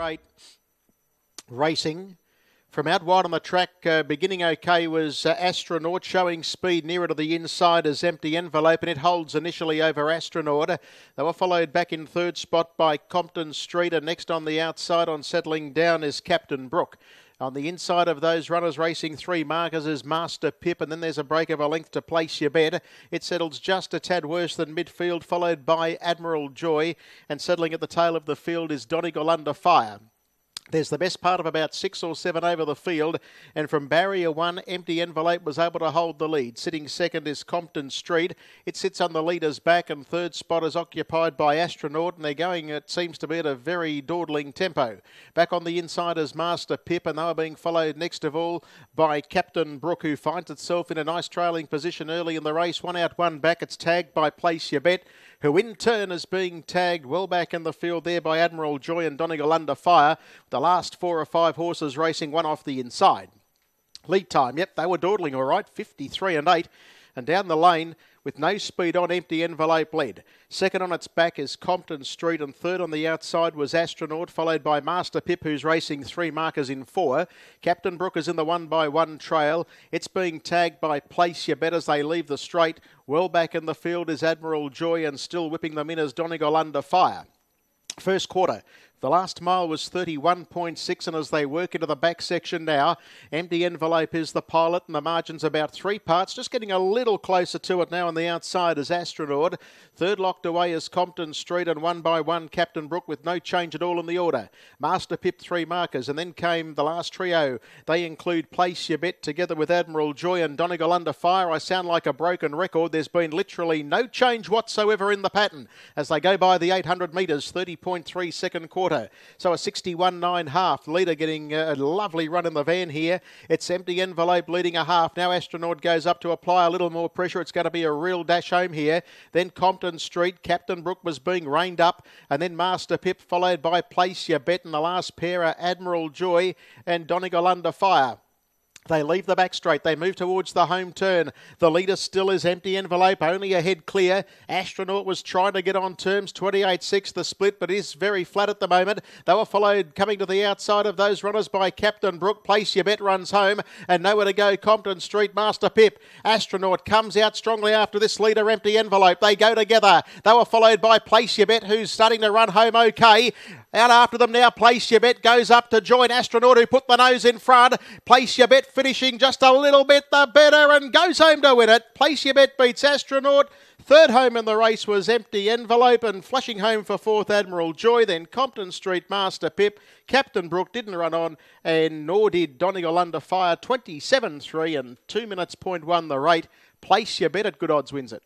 eight racing. From out wide on the track, uh, beginning okay, was uh, Astronaut showing speed nearer to the inside as Empty Envelope, and it holds initially over Astronaut. They were followed back in third spot by Compton Street, and next on the outside on settling down is Captain Brook. On the inside of those runners racing three markers is Master Pip, and then there's a break of a length to place your bet. It settles just a tad worse than midfield, followed by Admiral Joy, and settling at the tail of the field is Donegal Under Fire. There's the best part of about six or seven over the field, and from barrier one, Empty Envelope was able to hold the lead. Sitting second is Compton Street. It sits on the leader's back, and third spot is occupied by Astronaut, and they're going, it seems to be, at a very dawdling tempo. Back on the inside is Master Pip, and they are being followed next of all by Captain Brook, who finds itself in a nice trailing position early in the race. One out, one back. It's tagged by Place Your Bet who in turn is being tagged well back in the field there by Admiral Joy and Donegal under fire. The last four or five horses racing one off the inside. Lead time, yep, they were dawdling all right, 53 and 8. And down the lane, with no speed on empty envelope lead. Second on its back is Compton Street, and third on the outside was Astronaut, followed by Master Pip, who's racing three markers in four. Captain Brook is in the one by one trail. It's being tagged by Place Your Bet as they leave the straight. Well back in the field is Admiral Joy, and still whipping them in as Donegal under fire. First quarter, the last mile was 31.6, and as they work into the back section now, empty envelope is the pilot, and the margin's about three parts, just getting a little closer to it now on the outside is Astronaut. Third locked away is Compton Street, and one by one, Captain Brook with no change at all in the order. Master Pip, three markers, and then came the last trio. They include Place Your Bet together with Admiral Joy and Donegal under fire. I sound like a broken record. There's been literally no change whatsoever in the pattern as they go by the 800 metres, 30.3 second quarter. So a 61.9 half. Leader getting uh, a lovely run in the van here. It's empty envelope leading a half. Now Astronaut goes up to apply a little more pressure. It's going to be a real dash home here. Then Compton Street. Captain Brook was being reined up. And then Master Pip followed by Place Your Bet. And the last pair are Admiral Joy and Donegal Under Fire. They leave the back straight. They move towards the home turn. The leader still is empty envelope, only a head clear. Astronaut was trying to get on terms, 28 6 the split, but is very flat at the moment. They were followed coming to the outside of those runners by Captain Brook. Place your bet runs home, and nowhere to go. Compton Street, Master Pip. Astronaut comes out strongly after this leader, empty envelope. They go together. They were followed by Place Your Bet, who's starting to run home okay. Out after them now, Place Your Bet goes up to join Astronaut, who put the nose in front. Place Your Bet finishing just a little bit the better and goes home to win it. Place Your Bet beats Astronaut. Third home in the race was Empty Envelope and flushing home for fourth Admiral Joy. Then Compton Street Master Pip. Captain Brook didn't run on, and nor did Donegal under fire. 27 3 and 2 minutes point one the rate. Place Your Bet at good odds wins it.